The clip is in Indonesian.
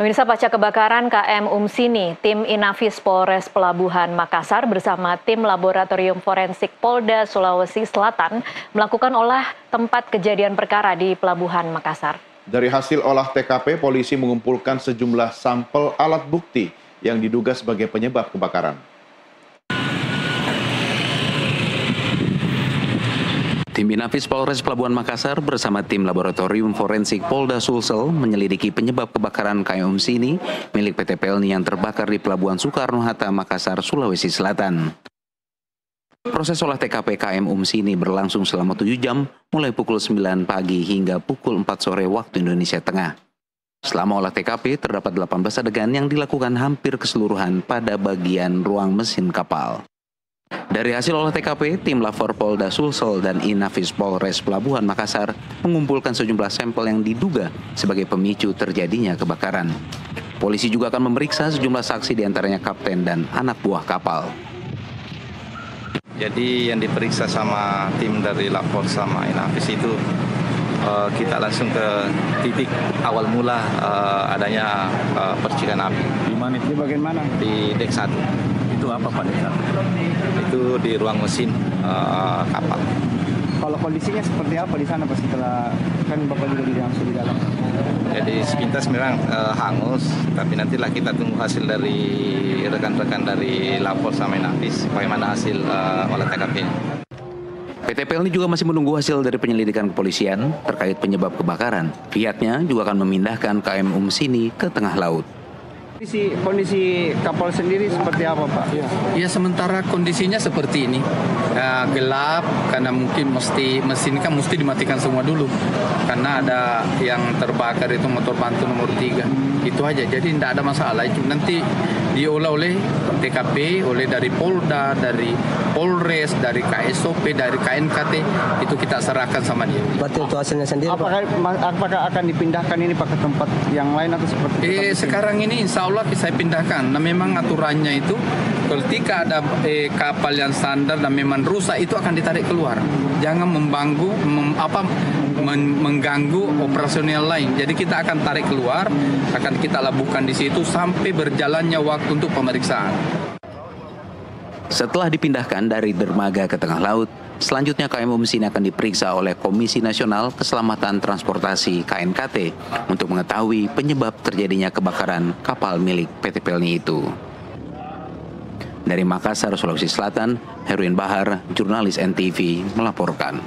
Pemirsa pasca kebakaran KM Umsini, tim Inafis Polres Pelabuhan Makassar bersama tim Laboratorium Forensik Polda Sulawesi Selatan melakukan olah tempat kejadian perkara di Pelabuhan Makassar. Dari hasil olah TKP, polisi mengumpulkan sejumlah sampel alat bukti yang diduga sebagai penyebab kebakaran. Tim Inafis Polres Pelabuhan Makassar bersama tim Laboratorium Forensik Polda Sulsel menyelidiki penyebab kebakaran KM Sini milik PT Pelni yang terbakar di Pelabuhan Soekarno-Hatta, Makassar, Sulawesi Selatan. Proses olah TKP KM Umsini berlangsung selama 7 jam, mulai pukul 9 pagi hingga pukul 4 sore waktu Indonesia Tengah. Selama olah TKP, terdapat 18 adegan yang dilakukan hampir keseluruhan pada bagian ruang mesin kapal. Dari hasil olah TKP, tim Lafor Polda Sulsel dan Inafis Polres Pelabuhan Makassar mengumpulkan sejumlah sampel yang diduga sebagai pemicu terjadinya kebakaran. Polisi juga akan memeriksa sejumlah saksi di antaranya kapten dan anak buah kapal. Jadi yang diperiksa sama tim dari Lapor sama Inafis itu uh, kita langsung ke titik awal mula uh, adanya uh, percikan api. Di mana itu bagian mana? Di dek satu. Itu apa Pak Desa? Itu di ruang mesin uh, kapal. Kalau kondisinya seperti apa di sana Pak setelah kan Bapak juga di langsung di dalam? Jadi sepintas memang uh, hangus, tapi nantilah kita tunggu hasil dari rekan-rekan dari lapor sama Inafis, bagaimana hasil uh, olah TKP ini. PT Pelni juga masih menunggu hasil dari penyelidikan kepolisian terkait penyebab kebakaran. Pihaknya juga akan memindahkan KM Umsini ke tengah laut. Kondisi, kondisi kapal sendiri seperti apa Pak? Ya, ya sementara kondisinya seperti ini. Ya, gelap karena mungkin mesti mesin kan mesti dimatikan semua dulu. Karena ada yang terbakar itu motor bantu nomor 3. Itu aja. Jadi tidak ada masalah. Itu nanti diolah oleh TKP, oleh dari Polda, dari Polres, dari KSOP, dari KNKT itu kita serahkan sama dia. Berarti untuk hasilnya sendiri apakah, Pak? Apakah akan dipindahkan ini Pak ke tempat yang lain atau seperti Eh sekarang ini insya Allah saya pindahkan. Nah memang aturannya itu ketika ada eh, kapal yang standar dan memang rusak itu akan ditarik keluar. Jangan membanggu mem, apa men, mengganggu operasional lain. Jadi kita akan tarik keluar, akan kita labuhkan di situ sampai berjalannya waktu untuk pemeriksaan. Setelah dipindahkan dari dermaga ke tengah laut, selanjutnya KM Umsini akan diperiksa oleh Komisi Nasional Keselamatan Transportasi KNKT untuk mengetahui penyebab terjadinya kebakaran kapal milik PT Pelni itu. Dari Makassar, Sulawesi Selatan, Heruin Bahar, jurnalis NTV melaporkan.